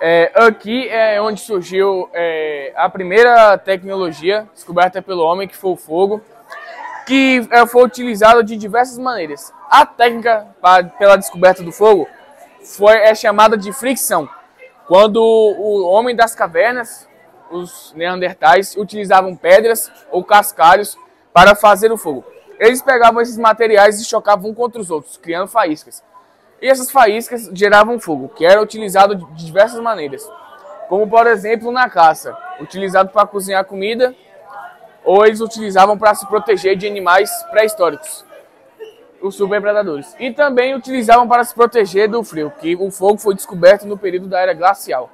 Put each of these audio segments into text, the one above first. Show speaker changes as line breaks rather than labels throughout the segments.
É, aqui é onde surgiu é, a primeira tecnologia descoberta pelo homem, que foi o fogo, que é, foi utilizado de diversas maneiras. A técnica pra, pela descoberta do fogo foi é chamada de fricção, quando o homem das cavernas, os neandertais, utilizavam pedras ou cascalhos para fazer o fogo. Eles pegavam esses materiais e chocavam um contra os outros, criando faíscas. E essas faíscas geravam fogo, que era utilizado de diversas maneiras, como por exemplo na caça, utilizado para cozinhar comida, ou eles utilizavam para se proteger de animais pré-históricos, os superpredadores. E também utilizavam para se proteger do frio, que o fogo foi descoberto no período da era glacial.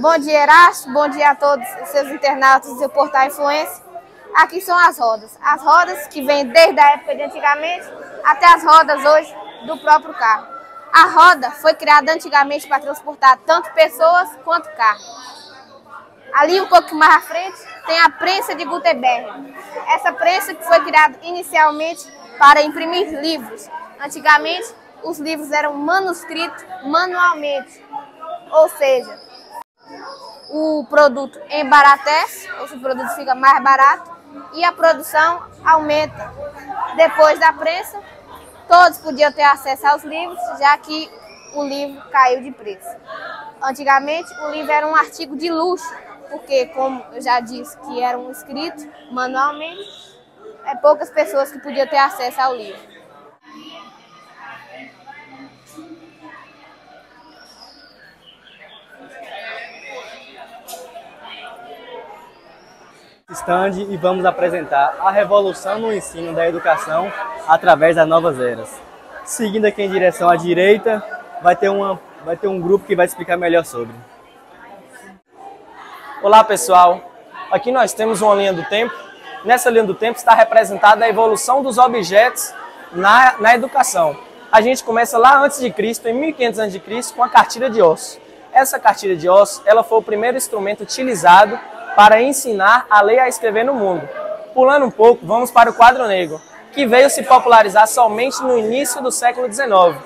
Bom dia, Erasto. Bom dia a todos os seus internautas do Portal Influência. Aqui são as rodas. As rodas que vêm desde a época de antigamente até as rodas hoje do próprio carro. A roda foi criada antigamente para transportar tanto pessoas quanto carro. Ali um pouco mais à frente tem a prensa de Gutenberg. Essa prensa que foi criada inicialmente para imprimir livros. Antigamente os livros eram manuscritos manualmente, ou seja, o produto embaratece, ou se o produto fica mais barato, e a produção aumenta. Depois da prensa, todos podiam ter acesso aos livros, já que o livro caiu de preço. Antigamente, o livro era um artigo de luxo, porque, como eu já disse, que era um escrito manualmente, é poucas pessoas que podiam ter acesso ao livro.
Stand e vamos apresentar a revolução no ensino da educação através das novas eras. Seguindo aqui em direção à direita, vai ter, uma, vai ter um grupo que vai explicar melhor sobre.
Olá pessoal, aqui nós temos uma linha do tempo. Nessa linha do tempo está representada a evolução dos objetos na, na educação. A gente começa lá antes de Cristo, em 1500 a.C., com a cartilha de ossos. Essa cartilha de ossos, ela foi o primeiro instrumento utilizado para ensinar a ler e a escrever no mundo. Pulando um pouco, vamos para o quadro negro, que veio se popularizar somente no início do século XIX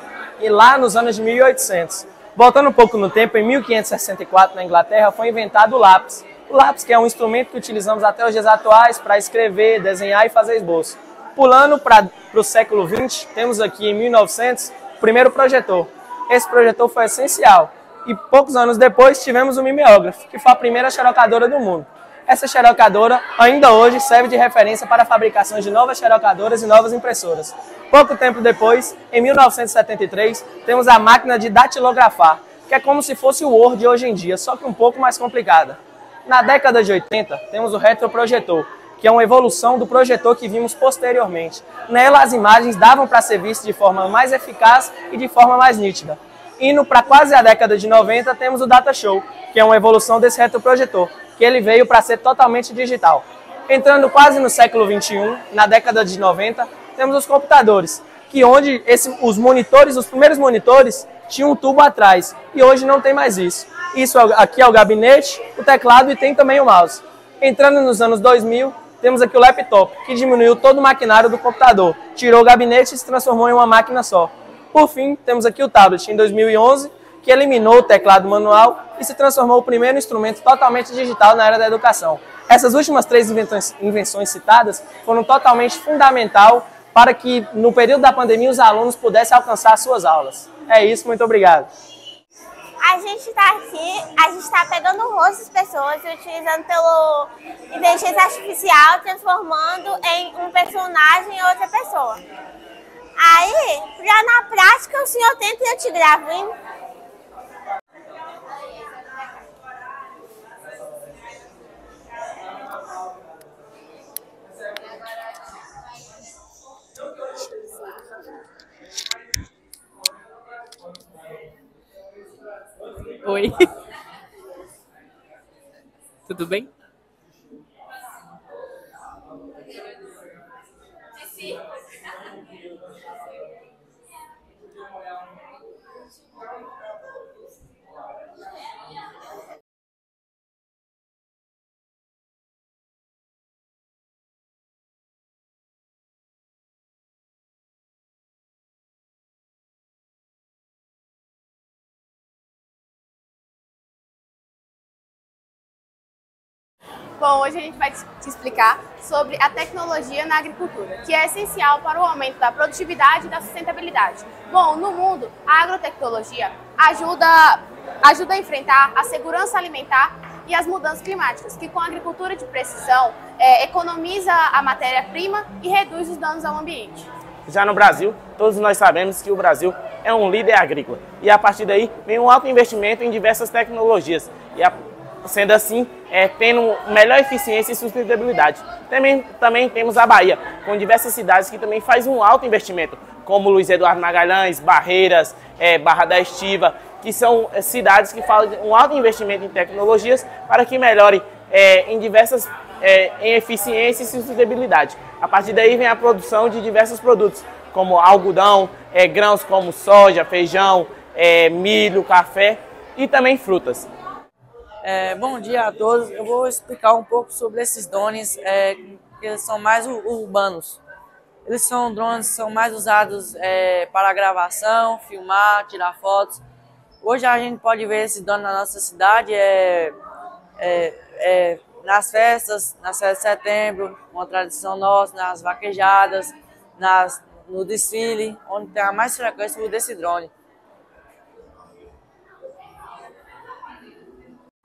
e lá nos anos de 1800. Voltando um pouco no tempo, em 1564 na Inglaterra foi inventado o lápis. O lápis que é um instrumento que utilizamos até os dias atuais para escrever, desenhar e fazer esboço. Pulando para o século XX, temos aqui em 1900 o primeiro projetor. Esse projetor foi essencial, e poucos anos depois tivemos o mimeógrafo, que foi a primeira xerocadora do mundo. Essa xerocadora ainda hoje serve de referência para a fabricação de novas xerocadoras e novas impressoras. Pouco tempo depois, em 1973, temos a máquina de datilografar, que é como se fosse o Word hoje em dia, só que um pouco mais complicada. Na década de 80, temos o retroprojetor, que é uma evolução do projetor que vimos posteriormente. Nela, as imagens davam para ser vistas de forma mais eficaz e de forma mais nítida. Indo para quase a década de 90, temos o Data Show, que é uma evolução desse retroprojetor, que ele veio para ser totalmente digital. Entrando quase no século 21, na década de 90, temos os computadores, que onde esse, os monitores, os primeiros monitores, tinham um tubo atrás, e hoje não tem mais isso. Isso aqui é o gabinete, o teclado e tem também o mouse. Entrando nos anos 2000, temos aqui o laptop, que diminuiu todo o maquinário do computador, tirou o gabinete e se transformou em uma máquina só. Por fim, temos aqui o tablet em 2011, que eliminou o teclado manual e se transformou o primeiro instrumento totalmente digital na era da educação. Essas últimas três invenções citadas foram totalmente fundamental para que, no período da pandemia, os alunos pudessem alcançar suas aulas. É isso, muito obrigado.
A gente está aqui, a gente está pegando o rosto das pessoas e utilizando pelo inteligência artificial, transformando em um personagem ou outra pessoa. Aí, já na prática, o senhor tenta e eu te gravo, hein?
Oi. Tudo bem?
Bom, hoje a gente vai te explicar sobre a tecnologia na agricultura, que é essencial para o aumento da produtividade e da sustentabilidade. Bom, no mundo, a agrotecnologia ajuda, ajuda a enfrentar a segurança alimentar e as mudanças climáticas, que com a agricultura de precisão é, economiza a matéria-prima e reduz os danos ao ambiente.
Já no Brasil, todos nós sabemos que o Brasil é um líder agrícola e a partir daí vem um alto investimento em diversas tecnologias e a, sendo assim, é, tendo melhor eficiência e sustentabilidade. Também, também temos a Bahia, com diversas cidades que também faz um alto investimento, como Luiz Eduardo Magalhães, Barreiras, é, Barra da Estiva, que são é, cidades que fazem um alto investimento em tecnologias para que melhore é, em diversas é, em eficiência e sustentabilidade. A partir daí vem a produção de diversos produtos, como algodão, é, grãos como soja, feijão, milho, café e também frutas.
É, bom dia a todos. Eu vou explicar um pouco sobre esses drones, é, que eles são mais urbanos. Eles são drones que são mais usados é, para gravação, filmar, tirar fotos. Hoje a gente pode ver esse drone na nossa cidade, é, é, é nas festas, na 7 de setembro, uma tradição nossa, nas vaquejadas, nas, no desfile, onde tem a mais frequência desse drone.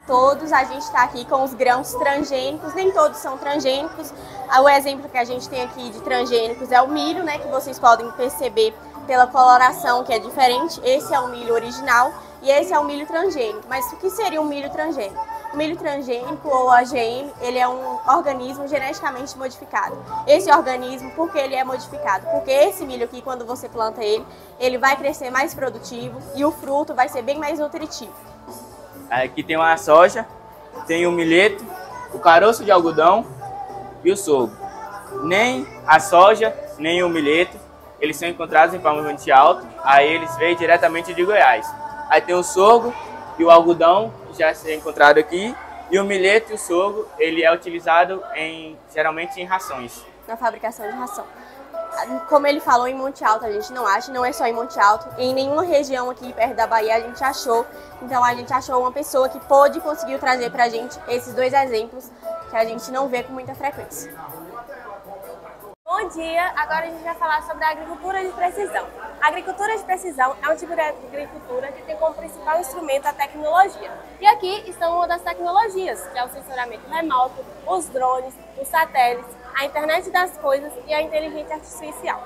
Todos, a gente está aqui com os grãos transgênicos, nem todos são transgênicos. O exemplo que a gente tem aqui de transgênicos é o milho, né, que vocês podem perceber pela coloração que é diferente. Esse é o milho original e esse é o milho transgênico. Mas o que seria um milho transgênico? O milho transgênico ou AGM, ele é um organismo geneticamente modificado. Esse organismo, por que ele é modificado? Porque esse milho aqui, quando você planta ele, ele vai crescer mais produtivo e o fruto vai ser bem mais nutritivo.
Aqui tem uma soja, tem o milheto, o caroço de algodão e o sorgo. Nem a soja, nem o milheto, eles são encontrados em Palmeiras Alto, aí eles vêm diretamente de Goiás. Aí tem o sorgo e o algodão, já se encontrado aqui, e o milheto e o sorgo, ele é utilizado em, geralmente em rações.
Na fabricação de ração. Como ele falou, em Monte Alto a gente não acha, não é só em Monte Alto. Em nenhuma região aqui perto da Bahia a gente achou. Então a gente achou uma pessoa que pôde conseguir trazer pra gente esses dois exemplos que a gente não vê com muita frequência.
Bom dia! Agora a gente vai falar sobre a agricultura de precisão. A agricultura de precisão é um tipo de agricultura que tem como principal instrumento a tecnologia. E aqui estão uma das tecnologias, que é o sensoramento remoto, os drones, os satélites, a internet das coisas e a inteligência artificial.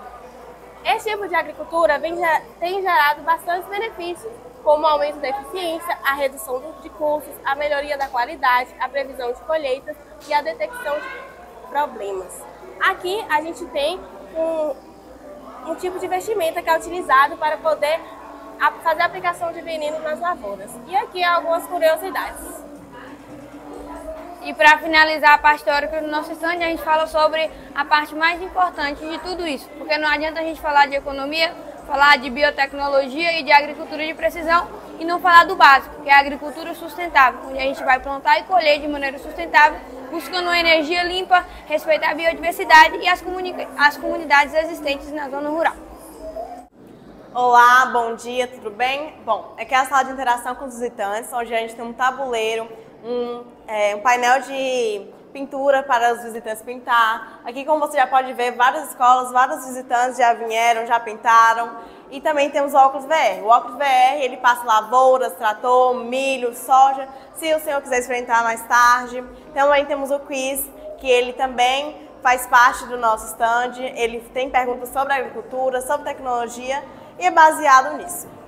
Esse tipo de agricultura vem, tem gerado bastantes benefícios, como o aumento da eficiência, a redução de custos, a melhoria da qualidade, a previsão de colheitas e a detecção de problemas. Aqui a gente tem um, um tipo de vestimenta que é utilizado para poder fazer a aplicação de veneno nas lavouras. E aqui algumas curiosidades.
E para finalizar a parte teórica do nosso stand, a gente fala sobre a parte mais importante de tudo isso. Porque não adianta a gente falar de economia, falar de biotecnologia e de agricultura de precisão e não falar do básico, que é a agricultura sustentável, onde a gente vai plantar e colher de maneira sustentável buscando uma energia limpa, respeitar a biodiversidade e as, as comunidades existentes na zona rural.
Olá, bom dia, tudo bem? Bom, aqui é a sala de interação com os visitantes, onde a gente tem um tabuleiro, um, é, um painel de pintura para os visitantes pintar. Aqui, como você já pode ver, várias escolas, vários visitantes já vieram, já pintaram. E também temos o óculos VR. O óculos VR, ele passa lavouras, trator, milho, soja, se o senhor quiser experimentar mais tarde. Também temos o quiz, que ele também faz parte do nosso stand. Ele tem perguntas sobre agricultura, sobre tecnologia e é baseado nisso.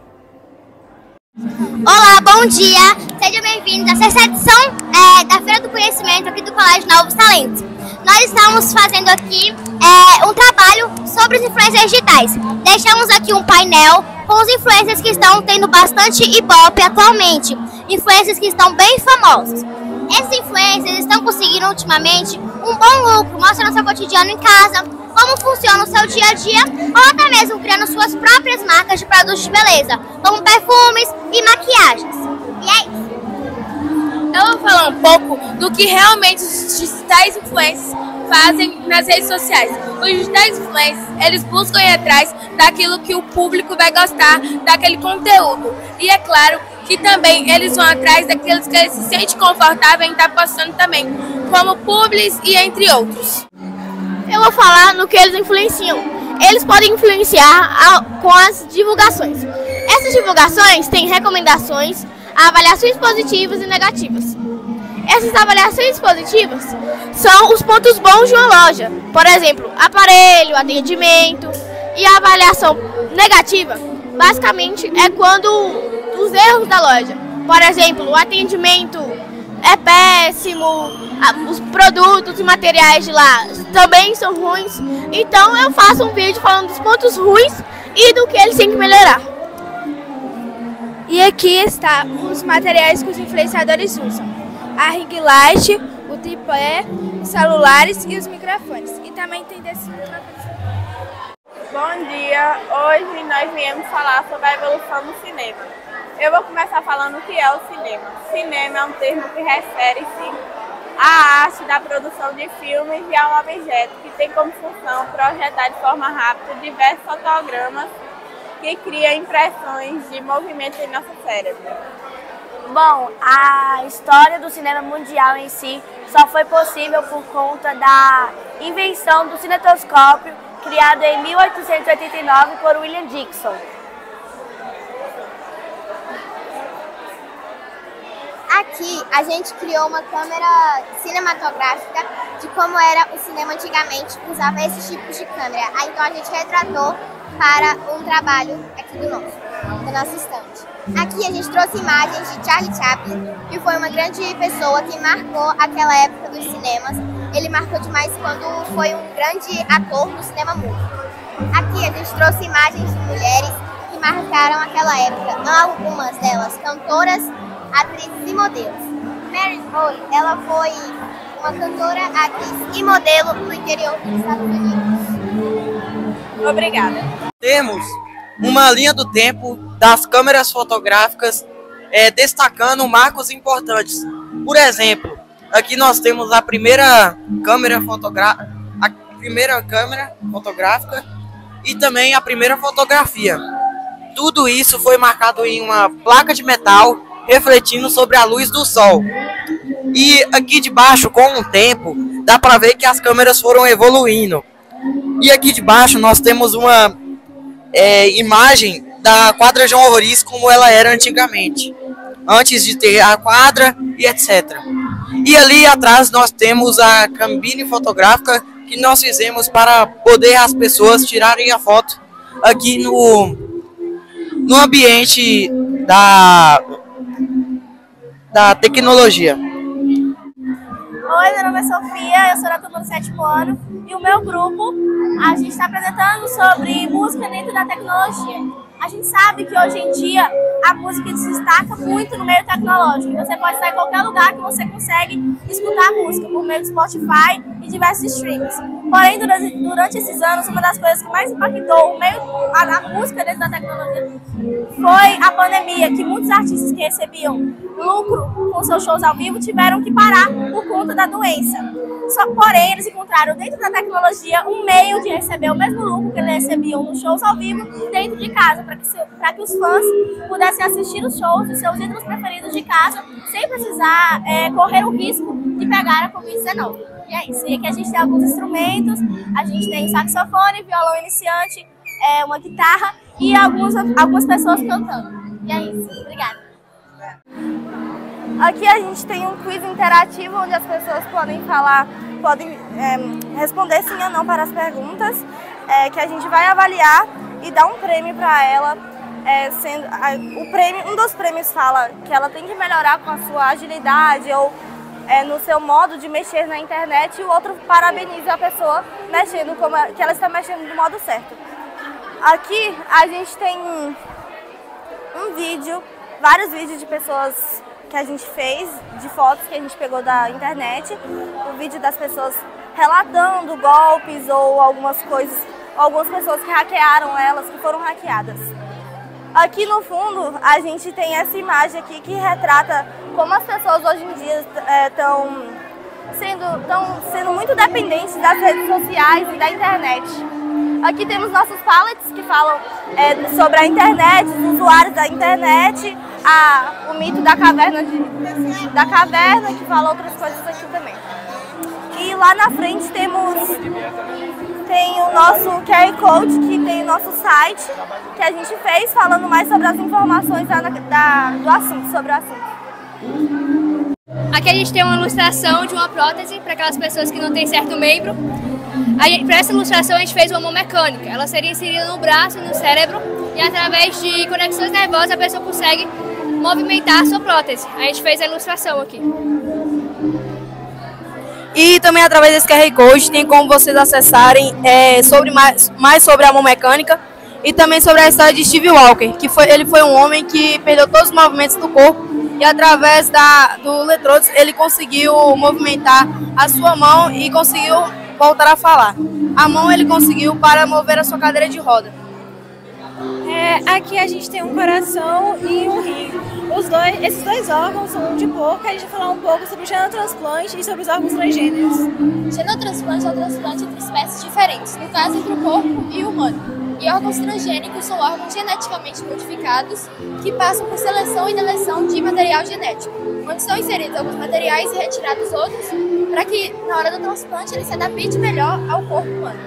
Olá, bom dia! Sejam bem-vindos à sexta edição é, da Feira do Conhecimento aqui do Colégio Novos Talentos. Nós estamos fazendo aqui é, um trabalho sobre os influencers digitais. Deixamos aqui um painel com os influencers que estão tendo bastante ibope atualmente, influencers que estão bem famosos. Esses influencers estão conseguindo ultimamente um bom lucro, mostrando seu cotidiano em casa, como funciona o seu dia a dia, ou até mesmo criando suas próprias marcas de produtos de beleza, como perfumes e maquiagens. E é isso.
Eu vou falar um pouco do que realmente os digitais influencers fazem nas redes sociais. Os digitais influencers, eles buscam ir atrás daquilo que o público vai gostar, daquele conteúdo. E é claro
que também eles vão atrás daqueles que eles se sentem confortáveis em estar postando também, como Publis e entre outros.
Eu vou falar no que eles influenciam. Eles podem influenciar com as divulgações. Essas divulgações têm recomendações, avaliações positivas e negativas. Essas avaliações positivas são os pontos bons de uma loja, por exemplo, aparelho, atendimento. E a avaliação negativa, basicamente, é quando os erros da loja, por exemplo, o atendimento é péssimo, os produtos e materiais de lá também são ruins. Então eu faço um vídeo falando dos pontos ruins e do que eles têm que melhorar.
E aqui está os materiais que os influenciadores usam. A ring light, o tripé, os celulares e os microfones. E também tem desses microfones.
Bom dia! Hoje nós viemos falar sobre a evolução do cinema. Eu vou começar falando o que é o cinema. Cinema é um termo que refere-se à arte da produção de filmes e a um objeto que tem como função projetar de forma rápida diversos fotogramas que criam impressões de movimento em nosso cérebro.
Bom, a história do cinema mundial em si só foi possível por conta da invenção do cinetoscópio criado em 1889 por William Dixon.
Aqui a gente criou uma câmera cinematográfica de como era o cinema antigamente, usava esses tipos de câmera. Aí então a gente retratou para um trabalho aqui do nosso, do nosso estante. Aqui a gente trouxe imagens de Charlie Chaplin, que foi uma grande pessoa que marcou aquela época dos cinemas. Ele marcou demais quando foi um grande ator no cinema mudo. Aqui a gente trouxe imagens de mulheres que marcaram aquela época, algumas delas cantoras, atrizes e modelos. Mary Holly, ela foi uma cantora, atriz e modelo no interior dos Estados Unidos.
Obrigada.
Temos uma linha do tempo das câmeras fotográficas é, destacando marcos importantes. Por exemplo, aqui nós temos a primeira câmera fotográfica, a primeira câmera fotográfica e também a primeira fotografia. Tudo isso foi marcado em uma placa de metal refletindo sobre a luz do sol. E aqui de baixo, com o tempo, dá para ver que as câmeras foram evoluindo. E aqui de baixo nós temos uma é, imagem da quadra João Roriz como ela era antigamente, antes de ter a quadra e etc. E ali atrás nós temos a cabine fotográfica que nós fizemos para poder as pessoas tirarem a foto aqui no, no ambiente da, da tecnologia.
Oi, meu nome é Sofia, eu sou da turma do sétimo ano e o meu grupo, a gente está apresentando sobre música dentro da tecnologia. A gente sabe que hoje em dia a música se destaca muito no meio tecnológico. Você pode estar em qualquer lugar que você consegue escutar música por meio do Spotify e diversos streams. Porém, durante, durante esses anos, uma das coisas que mais impactou o meio, a, a música dentro da tecnologia foi a pandemia, que muitos artistas que recebiam lucro com seus shows ao vivo tiveram que parar por conta da doença. Só, porém, eles encontraram dentro da tecnologia um meio de receber o mesmo lucro que eles recebiam nos shows ao vivo dentro de casa, para que, que os fãs pudessem assistir os shows dos seus ídolos preferidos de casa, sem precisar é, correr o risco de pegar a Covid-19. E é isso. E aqui a gente tem alguns instrumentos, a gente tem saxofone, violão iniciante, é, uma guitarra e algumas, algumas pessoas cantando. E é isso. Obrigada.
Aqui a gente tem um quiz interativo onde as pessoas podem falar, podem é, responder sim ou não para as perguntas, é, que a gente vai avaliar e dar um prêmio para ela. É, sendo, a, o prêmio, um dos prêmios fala que ela tem que melhorar com a sua agilidade ou é, no seu modo de mexer na internet e o outro parabeniza a pessoa mexendo como que ela está mexendo do modo certo. Aqui a gente tem um vídeo, vários vídeos de pessoas que a gente fez, de fotos que a gente pegou da internet, o vídeo das pessoas relatando golpes ou algumas coisas, algumas pessoas que hackearam elas, que foram hackeadas. Aqui no fundo a gente tem essa imagem aqui que retrata como as pessoas hoje em dia estão é, sendo, tão sendo muito dependentes das redes sociais e da internet. Aqui temos nossos pallets que falam é, sobre a internet, os usuários da internet, a, o mito da caverna, de, da caverna, que fala outras coisas aqui também. E lá na frente temos tem o nosso QR Code, que tem o nosso site, que a gente fez falando mais sobre as informações da, da, do assunto, sobre o assunto.
Aqui a gente tem uma ilustração de uma prótese para aquelas pessoas que não têm certo membro. Para essa ilustração a gente fez uma mão mecânica. Ela seria inserida no braço e no cérebro e através de conexões nervosas a pessoa consegue movimentar a sua prótese. A gente fez a ilustração aqui.
E também através desse QR Code tem como vocês acessarem é, sobre mais, mais sobre a mão mecânica e também sobre a história de Steve Walker, que foi, ele foi um homem que perdeu todos os movimentos do corpo e através da, do eletrodos ele conseguiu movimentar a sua mão e conseguiu voltar a falar. A mão ele conseguiu para mover a sua cadeira de roda.
É, aqui a gente tem um coração e um rim. Os dois, esses dois órgãos são de porco. A gente vai falar um pouco sobre o xenotransplante e sobre os órgãos transgêneros.
Xenotransplante é o transplante entre espécies diferentes, no caso entre o corpo e o humano. E órgãos transgênicos são órgãos geneticamente modificados que passam por seleção e deleção de material genético, onde são inseridos alguns materiais e retirados outros, para que na hora do transplante ele se adapte melhor ao corpo humano.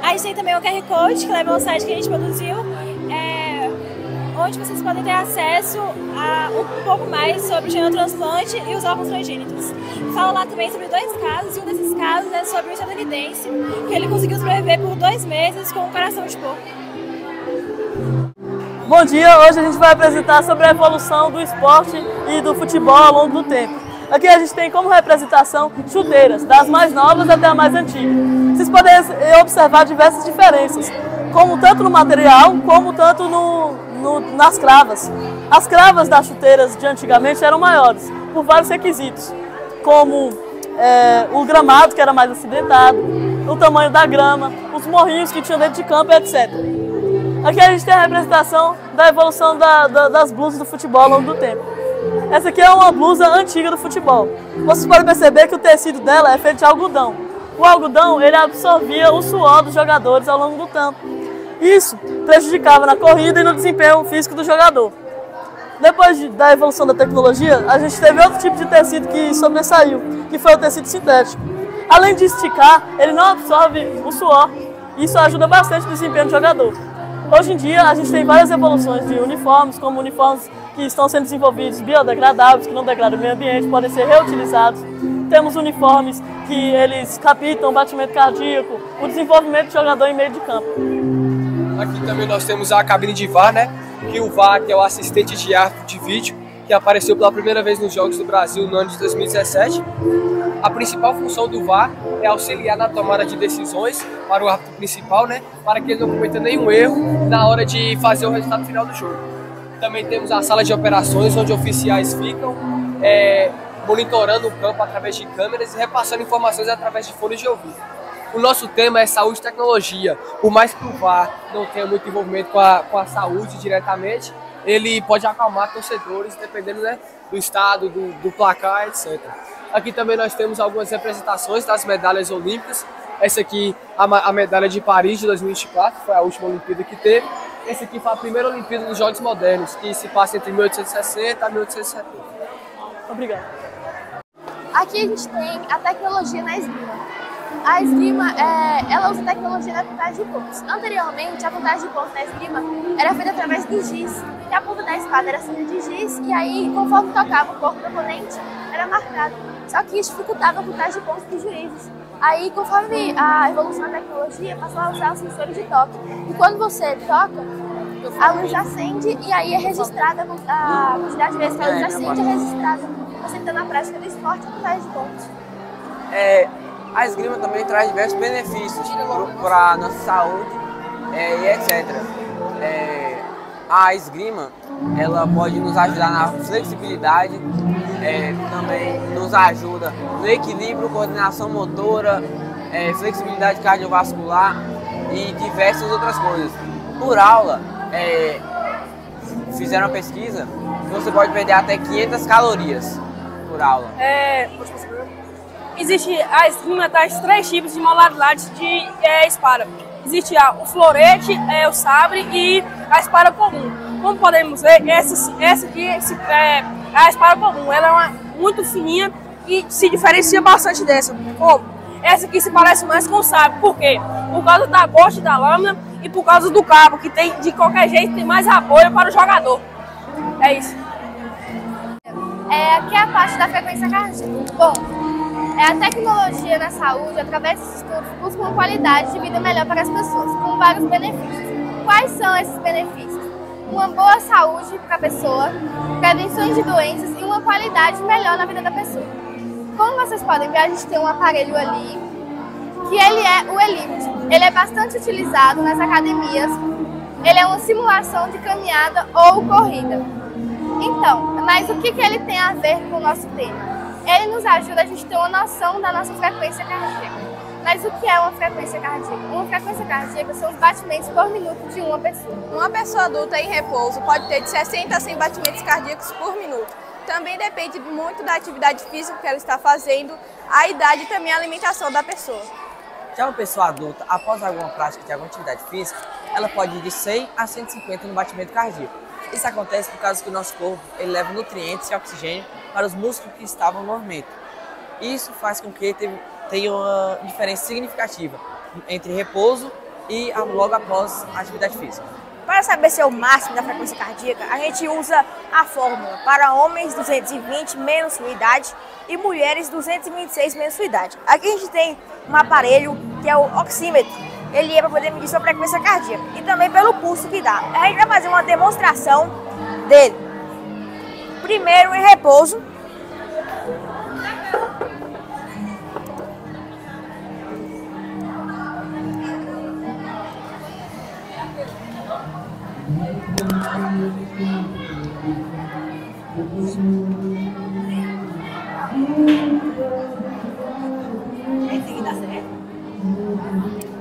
A gente tem também o QR Code, que leva ao site que a gente produziu, onde vocês podem ter acesso a um pouco mais sobre o xenotransplante e os órgãos transgênicos. Fala lá também sobre dois casos, e um desses casos é sobre um estadunidense, que ele conseguiu sobreviver por dois meses com um coração de porco.
Bom dia, hoje a gente vai apresentar sobre a evolução do esporte e do futebol ao longo do tempo. Aqui a gente tem como representação chuteiras, das mais novas até a mais antiga. Vocês podem observar diversas diferenças, como tanto no material, como tanto no, no, nas cravas. As cravas das chuteiras de antigamente eram maiores, por vários requisitos, como é, o gramado, que era mais acidentado, o tamanho da grama, os morrinhos que tinham dentro de campo, etc. Aqui a gente tem a representação da evolução da, da, das blusas do futebol ao longo do tempo. Essa aqui é uma blusa antiga do futebol. Vocês podem perceber que o tecido dela é feito de algodão. O algodão ele absorvia o suor dos jogadores ao longo do tempo. Isso prejudicava na corrida e no desempenho físico do jogador. Depois de, da evolução da tecnologia, a gente teve outro tipo de tecido que sobressaiu, que foi o tecido sintético. Além de esticar, ele não absorve o suor. Isso ajuda bastante no desempenho do jogador. Hoje em dia, a gente tem várias evoluções de uniformes, como uniformes que estão sendo desenvolvidos biodegradáveis, que não degradam o meio ambiente, podem ser reutilizados. Temos uniformes que eles captam o batimento cardíaco, o desenvolvimento do jogador em meio de campo.
Aqui também nós temos a cabine de VAR, né? Que o VAR, que é o assistente de árbitro de vídeo, que apareceu pela primeira vez nos Jogos do Brasil no ano de 2017. A principal função do VAR é auxiliar na tomada de decisões para o árbitro principal, né? Para que ele não cometa nenhum erro na hora de fazer o resultado final do jogo. Também temos a sala de operações, onde oficiais ficam é, monitorando o campo através de câmeras e repassando informações através de fones de ouvido. O nosso tema é saúde e tecnologia. Por mais que o VAR não tenha muito envolvimento com a, com a saúde diretamente, ele pode acalmar torcedores, dependendo né, do estado, do, do placar, etc. Aqui também nós temos algumas representações das medalhas olímpicas. Essa aqui, a, a medalha de Paris de 2024, foi a última Olimpíada que teve. Esse aqui foi a primeira Olimpíada dos Jogos Modernos, que se passa entre 1860 e 1870.
Obrigado.
Aqui a gente tem a tecnologia na esgrima. A esgrima, é, ela usa tecnologia na contagem de pontos. Anteriormente, a contagem de pontos na esgrima era feita através do giz, que a ponta da espada era feita de giz, e aí, conforme tocava o corpo do oponente, era marcado. Só que isso dificultava a contagem de pontos dos juízes. Aí, conforme a evolução da tecnologia, passou a usar os sensores de toque. E quando você toca, a luz acende e aí é registrada a quantidade de vezes que a luz acende é registrada, facilitando a prática do esporte e contagem de pontos.
É, a esgrima também traz diversos benefícios para a nossa saúde é, e etc. É, a esgrima ela pode nos ajudar na flexibilidade, é, também nos ajuda no equilíbrio, coordenação motora, é, flexibilidade cardiovascular e diversas outras coisas. Por aula, é, fizeram uma pesquisa você pode perder até 500 calorias por aula.
É, existe a esgrima das três tipos de modalidades de é, espada. Existe a, o florete, é, o sabre e a espada comum. como podemos ver, essa, essa aqui esse, é a espada comum. Ela é uma, muito fininha e se diferencia bastante dessa. Como? Essa aqui se parece mais com o sábio. Por quê? Por causa da gosta da lâmina e por causa do cabo, que tem de qualquer jeito tem mais apoio para o jogador. É isso.
É, aqui é a parte da frequência cardíaca. Bom, a tecnologia na saúde, através desses estudos, busca uma qualidade de vida melhor para as pessoas, com vários benefícios. Quais são esses benefícios? Uma boa saúde para a pessoa, prevenções de doenças e uma qualidade melhor na vida da pessoa. Como vocês podem ver, a gente tem um aparelho ali, que ele é o Elite. Ele é bastante utilizado nas academias. Ele é uma simulação de caminhada ou corrida. Então, mas o que, que ele tem a ver com o nosso tema? Ele nos ajuda a gente ter uma noção da nossa frequência cardíaca. Mas o que é uma frequência cardíaca? Uma frequência cardíaca são os batimentos por minuto de uma pessoa.
Uma pessoa adulta em repouso pode ter de 60 a 100 batimentos cardíacos por minuto. Também depende muito da atividade física que ela está fazendo, a idade e também a alimentação da pessoa.
Já uma pessoa adulta, após alguma prática de alguma atividade física, ela pode ir de 100 a 150 no batimento cardíaco. Isso acontece por causa que o nosso corpo ele leva nutrientes e oxigênio para os músculos que estavam no movimento. Isso faz com que tenha uma diferença significativa entre repouso e logo após a atividade física.
Para saber se é o máximo da frequência cardíaca, a gente usa a fórmula para homens 220 menos sua idade e mulheres 226 menos sua idade. Aqui a gente tem um aparelho que é o oxímetro. Ele é para poder medir sua frequência cardíaca e também pelo pulso que dá. A gente vai fazer uma demonstração dele. Primeiro em repouso,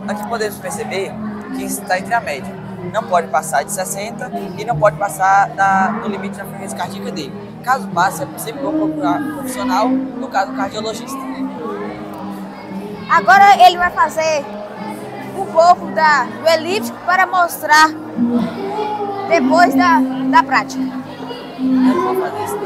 Aqui podemos perceber que está entre a média. Não pode passar de 60 e não pode passar da, no limite da frequência cardíaca dele. Caso passe, é sempre bom procurar um profissional, no caso, cardiologista.
Agora ele vai fazer um pouco da, do elíptico para mostrar depois da, da prática.
Eu não vou fazer isso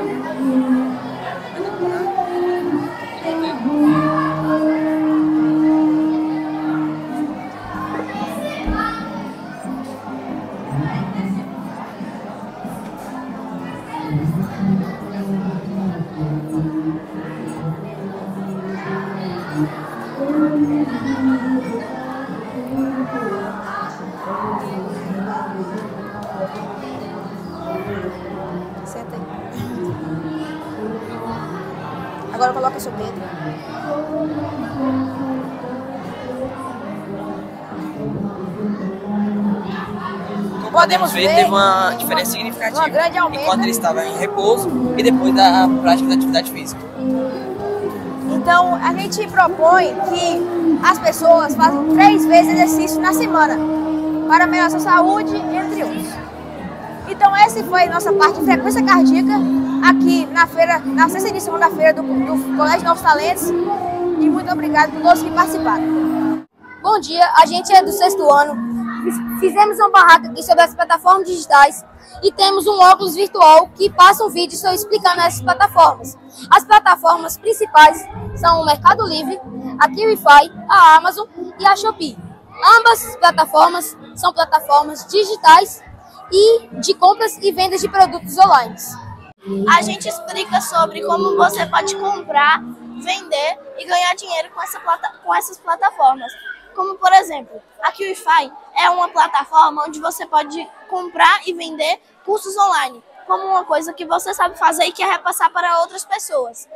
podemos ver, teve uma diferença significativa
uma grande aumento.
enquanto ele estava em repouso e depois da prática da atividade física.
Então, a gente propõe que as pessoas façam três vezes exercício na semana para melhorar sua saúde, entre outros. Então, essa foi a nossa parte de frequência cardíaca aqui na feira, na sexta edição da feira do, do Colégio Novos Talentos. E muito obrigado por todos que participaram.
Bom dia, a gente é do sexto ano. Fizemos uma barraca aqui sobre as plataformas digitais e temos um óculos virtual que passa um vídeo só explicando essas plataformas. As plataformas principais são o Mercado Livre, a KiwiFi, a Amazon e a Shopee. Ambas plataformas são plataformas digitais e de compras e vendas de produtos online.
A gente explica sobre como você pode comprar, vender e ganhar dinheiro com, essa plata com essas plataformas. Como, por exemplo, a QIFI é uma plataforma onde você pode comprar e vender cursos online, como uma coisa que você sabe fazer e quer repassar para outras pessoas.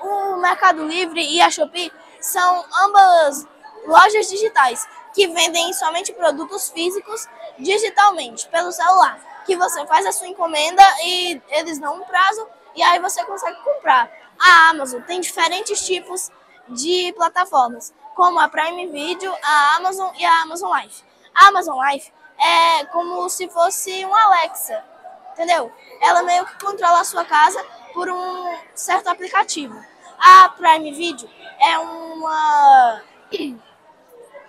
O Mercado Livre e a Shopee são ambas lojas digitais que vendem somente produtos físicos digitalmente, pelo celular. Que você faz a sua encomenda e eles dão um prazo e aí você consegue comprar. A Amazon tem diferentes tipos de plataformas, como a Prime Video, a Amazon e a Amazon Life. Amazon Life é como se fosse um Alexa, entendeu? Ela meio que controla a sua casa por um certo aplicativo. A Prime Video é uma.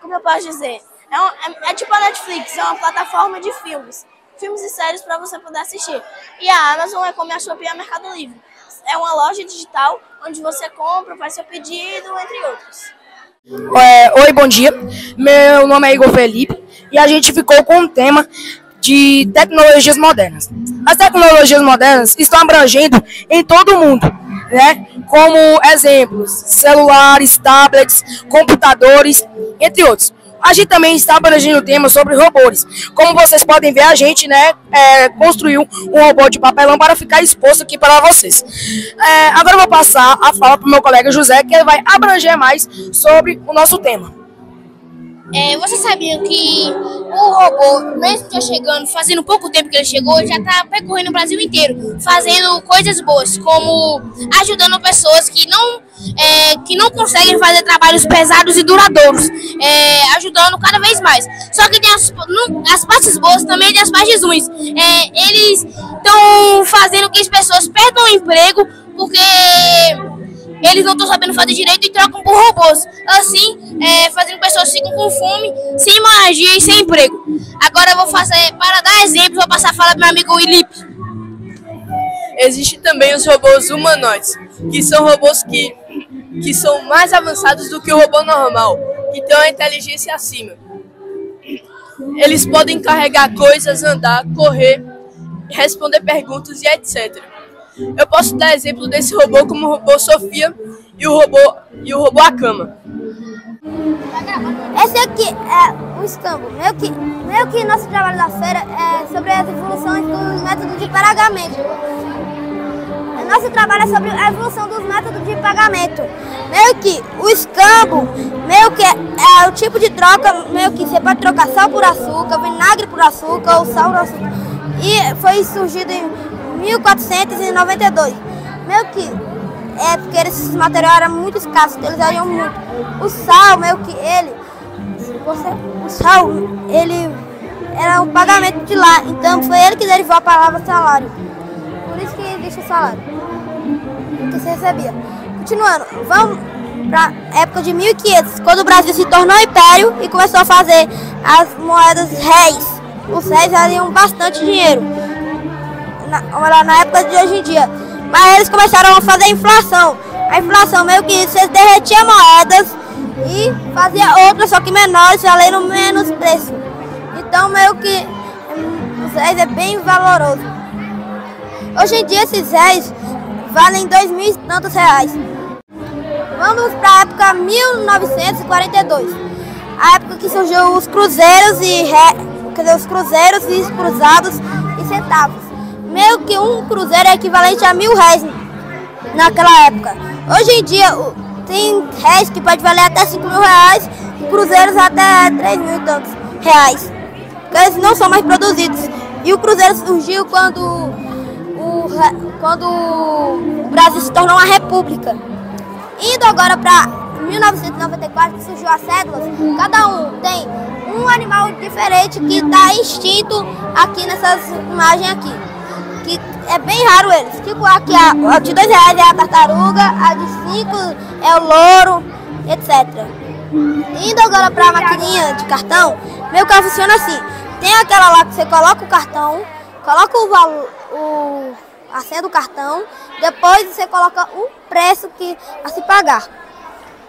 Como eu posso dizer? É, um, é, é tipo a Netflix, é uma plataforma de filmes. filmes e séries para você poder assistir. E a Amazon é como a Shopee e a Mercado Livre. É uma loja digital onde você compra, faz seu pedido, entre outros.
É, oi, bom dia. Meu nome é Igor Felipe e a gente ficou com o tema de tecnologias modernas. As tecnologias modernas estão abrangendo em todo o mundo, né? Como exemplos, celulares, tablets, computadores, entre outros. A gente também está abrangendo o tema sobre robôs. Como vocês podem ver, a gente né, é, construiu um robô de papelão para ficar exposto aqui para vocês. É, agora eu vou passar a fala para o meu colega José, que ele vai abranger mais sobre o nosso tema.
É, você sabia que o robô, mesmo já chegando, fazendo pouco tempo que ele chegou, já está percorrendo o Brasil inteiro, fazendo coisas boas, como ajudando pessoas que não, é, que não conseguem fazer trabalhos pesados e duradouros, é, ajudando cada vez mais. Só que tem as, as partes boas também tem as partes ruins. É, eles estão fazendo que as pessoas perdam o emprego porque eles não estão sabendo fazer direito e trocam por robôs. Assim, é, fazendo pessoas fiquem com fome, sem magia e sem emprego. Agora eu vou fazer, para dar exemplo, vou passar a fala do meu amigo Felipe.
Existem também os robôs humanoides, que são robôs que, que são mais avançados do que o robô normal, que tem uma inteligência acima. Eles podem carregar coisas, andar, correr, responder perguntas e etc. Eu posso dar exemplo desse robô como o robô Sofia e o robô e o robô Akama.
Esse aqui é o escambo. Meio que, meio que nosso trabalho da feira é sobre as evoluções dos métodos de pagamento. Nosso trabalho é sobre a evolução dos métodos de pagamento. Meio que o escambo, meio que é, é o tipo de troca, meio que você pode trocar sal por açúcar, vinagre por açúcar ou sal por açúcar. E foi surgido em 1492. Meio que é porque esses materiais eram muito escassos, eles variam muito. O sal, meio que ele, você, o sal, ele era um pagamento de lá, então foi ele que derivou a palavra salário. Por isso que existe o salário, que você recebia. Continuando, vamos para época de 1500, quando o Brasil se tornou império e começou a fazer as moedas réis. Os réis valiam bastante dinheiro na, na época de hoje em dia. Mas eles começaram a fazer inflação. A inflação meio que você derretia moedas e fazia outras, só que menores, valendo menos preço. Então meio que hum, os réis é bem valoroso. Hoje em dia esses réis valem dois mil e tantos reais. Vamos para a época 1942. A época que surgiu os cruzeiros e ré, dizer, os cruzeiros e os cruzados e centavos meio que um cruzeiro é equivalente a mil réis naquela época. Hoje em dia tem réis que pode valer até cinco mil reais cruzeiros até três mil e tantos reais. Porque eles não são mais produzidos. E o cruzeiro surgiu quando o, quando o Brasil se tornou uma república. Indo agora para 1994, que surgiu as cédulas, cada um tem um animal diferente que está extinto aqui nessas imagens aqui que é bem raro eles. Tipo, aqui a, a de dois reais é a tartaruga, a de cinco é o louro, etc. Indo agora para a maquininha de cartão, meu carro funciona assim. Tem aquela lá que você coloca o cartão, coloca o valor, o, a senha do cartão, depois você coloca o preço que a se pagar.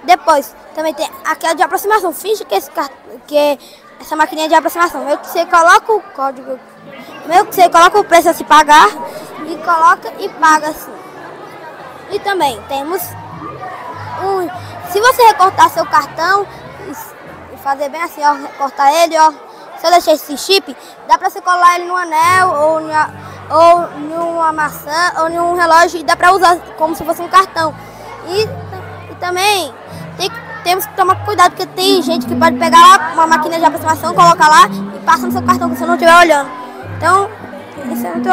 Depois também tem aquela de aproximação. Finge que, esse, que essa maquininha de aproximação. Meio que você coloca o código Meio que você coloca o preço a se pagar e coloca e paga assim. E também temos um. Se você recortar seu cartão e fazer bem assim, ó, recortar ele, ó. Se eu deixar esse chip, dá pra você colar ele no anel ou, na, ou em uma maçã ou em um relógio e dá pra usar como se fosse um cartão. E, e também tem, temos que tomar cuidado porque tem gente que pode pegar uma máquina de aproximação, colocar lá e passa no seu cartão se você não estiver olhando. Então, isso é muito,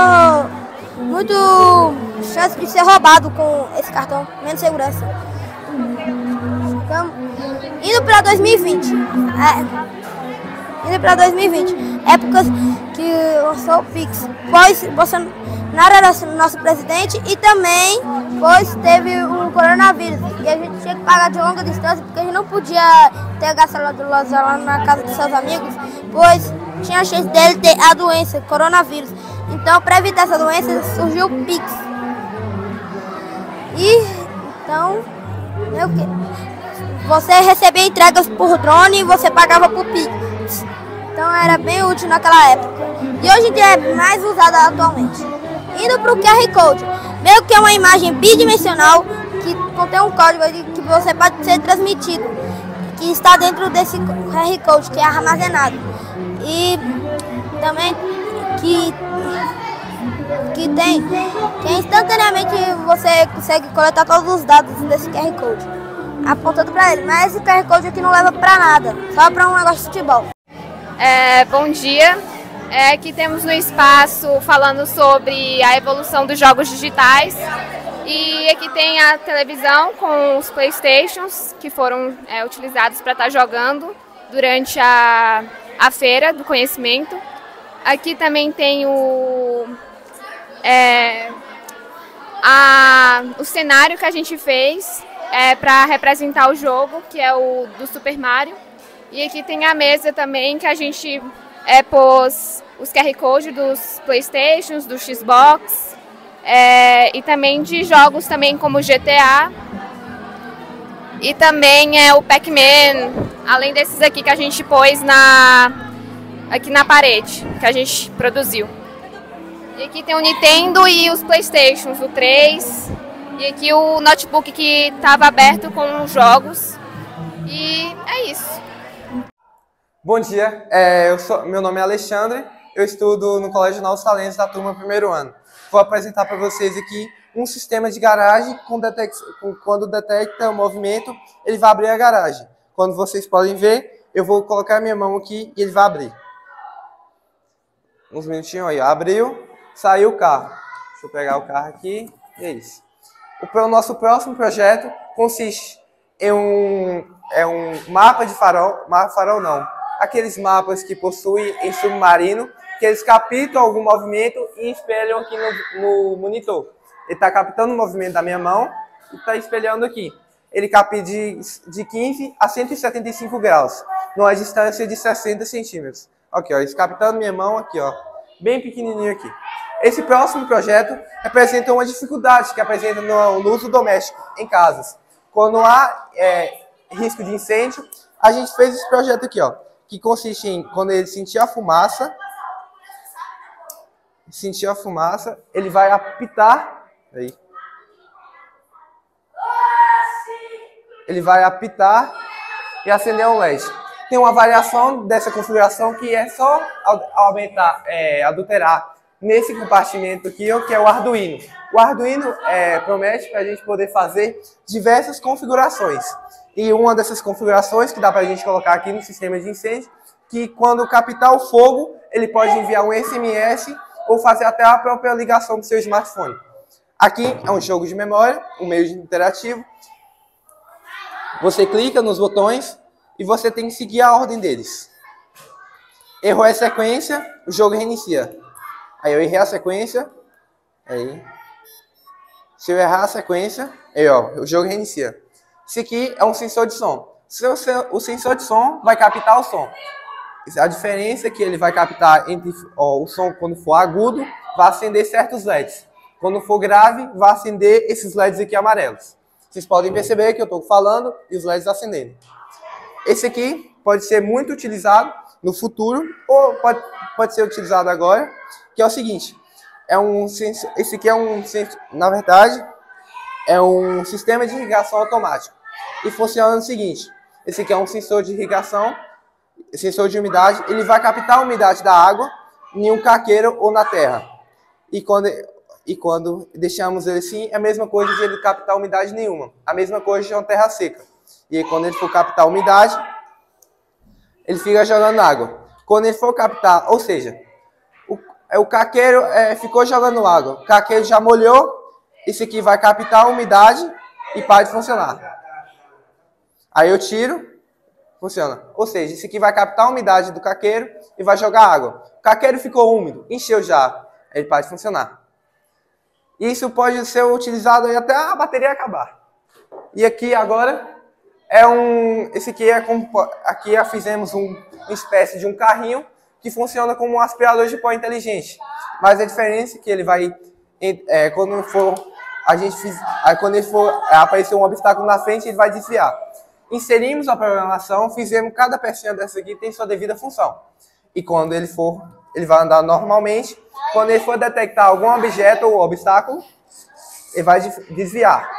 muito chance de ser roubado com esse cartão, menos segurança. Então, indo para 2020. É, indo para 2020. Épocas que lançou o Pix. Pois Bolsonaro era nosso presidente e também pois teve o coronavírus. E a gente tinha que pagar de longa distância porque a gente não podia ter gasolina lá na casa dos seus amigos, pois
tinha a chance dele ter a doença, coronavírus. Então, para evitar essa doença, surgiu o Pix. E, então, o quê? Você recebia entregas por drone e você pagava por Pix. Então, era bem útil naquela época. E hoje em dia é mais usada atualmente. Indo para o QR Code, meio que é uma imagem bidimensional que contém um código que você pode ser transmitido, que está dentro desse QR Code, que é armazenado. E também que, que tem, que instantaneamente você consegue coletar todos os dados desse QR Code, apontando para ele. Mas esse QR Code aqui não leva para nada, só para um negócio de futebol.
É, bom dia. É, aqui temos no espaço falando sobre a evolução dos jogos digitais. E aqui tem a televisão com os Playstations que foram é, utilizados para estar tá jogando durante a, a feira do conhecimento. Aqui também tem o, é, a, o cenário que a gente fez é, para representar o jogo, que é o do Super Mario. E aqui tem a mesa também que a gente é, pôs os QR Code dos Playstations, do Xbox, é, e também de jogos também como GTA e também é o Pac-Man, além desses aqui que a gente pôs na aqui na parede, que a gente produziu. E aqui tem o Nintendo e os Playstations, o 3, e aqui o notebook que estava aberto com os jogos. E é isso.
Bom dia, é, sou, meu nome é Alexandre, eu estudo no Colégio Novos Talentos da turma primeiro ano vou apresentar para vocês aqui um sistema de garagem com detec quando detecta o movimento, ele vai abrir a garagem. Quando vocês podem ver, eu vou colocar minha mão aqui e ele vai abrir. Uns minutinhos aí, abriu, saiu o carro. Deixa eu pegar o carro aqui, e é isso. O nosso próximo projeto consiste em um, é um mapa de farol, mapa farol não, aqueles mapas que possuem em submarino que eles captam algum movimento e espelham aqui no, no monitor. Ele está captando o movimento da minha mão e está espelhando aqui. Ele capta de, de 15 a 175 graus, numa distância de 60 centímetros. Aqui, ó, eles captando minha mão aqui, ó, bem pequenininho aqui. Esse próximo projeto representa uma dificuldade que apresenta no, no uso doméstico em casas. Quando há é, risco de incêndio, a gente fez esse projeto aqui, ó, que consiste em, quando ele sentir a fumaça, sentir a fumaça, ele vai apitar. Aí. Ele vai apitar e acender um LED. Tem uma variação dessa configuração que é só aumentar, é, adulterar nesse compartimento aqui, que é o Arduino. O Arduino é, promete para a gente poder fazer diversas configurações. E uma dessas configurações que dá para a gente colocar aqui no sistema de incêndio, que quando captar o fogo, ele pode enviar um SMS ou fazer até a própria ligação do seu smartphone. Aqui é um jogo de memória, um meio interativo. Você clica nos botões e você tem que seguir a ordem deles. Errou a sequência, o jogo reinicia. Aí eu errei a sequência, aí. Se eu errar a sequência, aí ó, o jogo reinicia. Esse aqui é um sensor de som. O sensor de som vai captar o som. A diferença é que ele vai captar entre ó, o som quando for agudo, vai acender certos LEDs. Quando for grave, vai acender esses LEDs aqui amarelos. Vocês podem perceber que eu estou falando e os LEDs acendendo. Esse aqui pode ser muito utilizado no futuro ou pode, pode ser utilizado agora, que é o seguinte. É um esse aqui é um na verdade é um sistema de irrigação automático e funciona no seguinte. Esse aqui é um sensor de irrigação sensor de umidade, ele vai captar a umidade da água em um caqueiro ou na terra. E quando, e quando deixamos ele assim, é a mesma coisa de ele captar umidade nenhuma. A mesma coisa de uma terra seca. E aí, quando ele for captar umidade, ele fica jogando água. Quando ele for captar, ou seja, o, é, o caqueiro é, ficou jogando água, o caqueiro já molhou, esse aqui vai captar a umidade e para de funcionar. Aí eu tiro, Funciona. Ou seja, isso aqui vai captar a umidade do caqueiro e vai jogar água. O caqueiro ficou úmido, encheu já, ele pode funcionar. Isso pode ser utilizado até a bateria acabar. E aqui agora é um, esse aqui é aqui fizemos um, uma espécie de um carrinho que funciona como um aspirador de pó inteligente. Mas a diferença é que ele vai, é, quando for a gente fiz, aí quando ele for aparecer um obstáculo na frente, ele vai desviar. Inserimos a programação, fizemos cada pecinha dessa aqui tem sua devida função. E quando ele for, ele vai andar normalmente. Quando ele for detectar algum objeto ou obstáculo, ele vai desviar.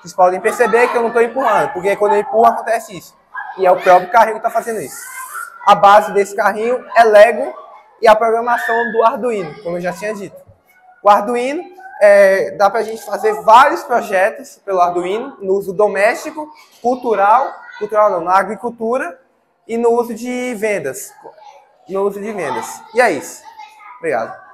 Vocês podem perceber que eu não estou empurrando, porque quando eu empurro acontece isso. E é o próprio carrinho que está fazendo isso. A base desse carrinho é Lego e a programação do Arduino, como eu já tinha dito. O Arduino é, dá para a gente fazer vários projetos pelo Arduino, no uso doméstico, cultural, cultural não, na agricultura e no uso de vendas. No uso de vendas. E é isso. Obrigado.